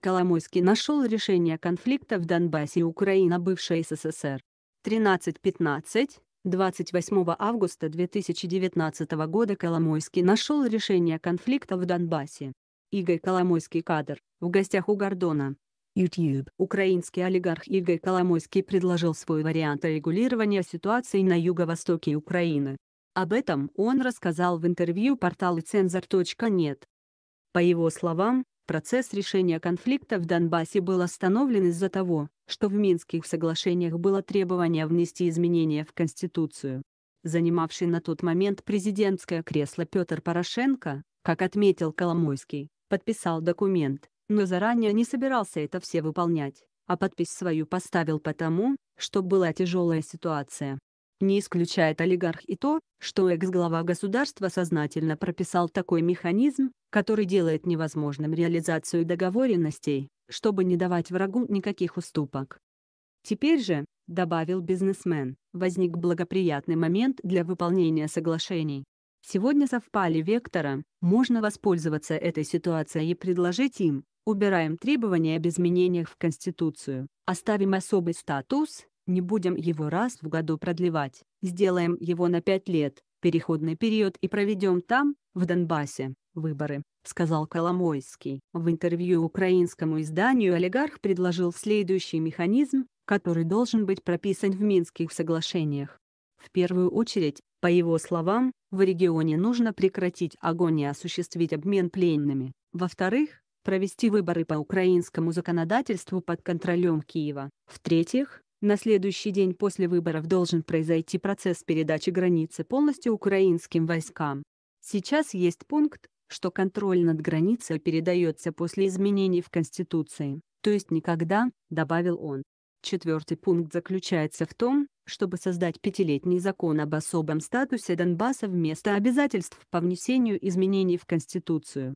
Коломойский нашел решение конфликта в Донбассе и Украина бывшая СССР. 13.15, 28 августа 2019 года Коломойский нашел решение конфликта в Донбассе. Игорь Коломойский кадр, в гостях у Гордона. YouTube. Украинский олигарх Игорь Коломойский предложил свой вариант регулирования ситуации на юго-востоке Украины. Об этом он рассказал в интервью порталу Цензор.нет. По его словам, процесс решения конфликта в Донбассе был остановлен из-за того, что в Минских соглашениях было требование внести изменения в Конституцию. Занимавший на тот момент президентское кресло Петр Порошенко, как отметил Коломойский, подписал документ, но заранее не собирался это все выполнять, а подпись свою поставил потому, что была тяжелая ситуация. Не исключает олигарх и то, что экс-глава государства сознательно прописал такой механизм, который делает невозможным реализацию договоренностей, чтобы не давать врагу никаких уступок. Теперь же, добавил бизнесмен, возник благоприятный момент для выполнения соглашений. Сегодня совпали вектора, можно воспользоваться этой ситуацией и предложить им, убираем требования об изменениях в Конституцию, оставим особый статус, не будем его раз в году продлевать, сделаем его на пять лет, переходный период и проведем там, в Донбассе, выборы, сказал Коломойский. В интервью украинскому изданию олигарх предложил следующий механизм, который должен быть прописан в Минских соглашениях. В первую очередь, по его словам, в регионе нужно прекратить огонь и осуществить обмен пленными. Во-вторых, провести выборы по украинскому законодательству под контролем Киева. В-третьих, на следующий день после выборов должен произойти процесс передачи границы полностью украинским войскам. Сейчас есть пункт, что контроль над границей передается после изменений в Конституции, то есть никогда, добавил он. Четвертый пункт заключается в том, чтобы создать пятилетний закон об особом статусе Донбасса вместо обязательств по внесению изменений в Конституцию.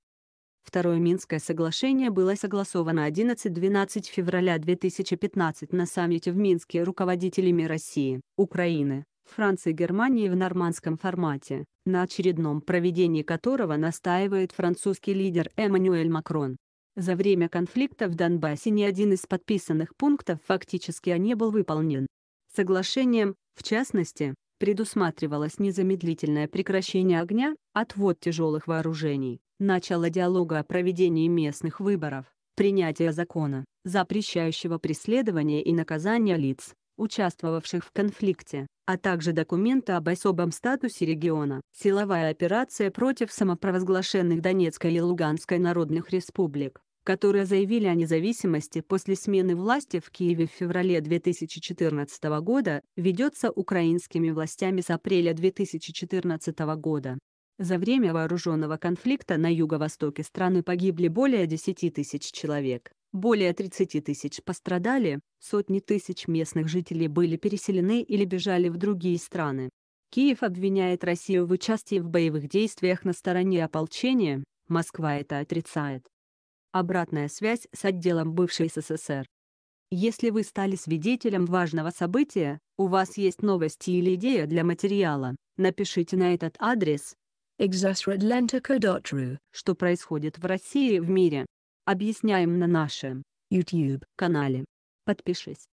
Второе Минское соглашение было согласовано 11-12 февраля 2015 на саммите в Минске руководителями России, Украины, Франции и Германии в нормандском формате, на очередном проведении которого настаивает французский лидер Эммануэль Макрон. За время конфликта в Донбассе ни один из подписанных пунктов фактически не был выполнен. Соглашением, в частности, предусматривалось незамедлительное прекращение огня, отвод тяжелых вооружений, начало диалога о проведении местных выборов, принятие закона, запрещающего преследование и наказание лиц, участвовавших в конфликте, а также документы об особом статусе региона. Силовая операция против самопровозглашенных Донецкой и Луганской народных республик, которые заявили о независимости после смены власти в Киеве в феврале 2014 года, ведется украинскими властями с апреля 2014 года. За время вооруженного конфликта на юго-востоке страны погибли более 10 тысяч человек, более 30 тысяч пострадали, сотни тысяч местных жителей были переселены или бежали в другие страны. Киев обвиняет Россию в участии в боевых действиях на стороне ополчения, Москва это отрицает. Обратная связь с отделом бывшей СССР. Если вы стали свидетелем важного события, у вас есть новости или идея для материала, напишите на этот адрес что происходит в России и в мире. Объясняем на нашем YouTube канале. Подпишись.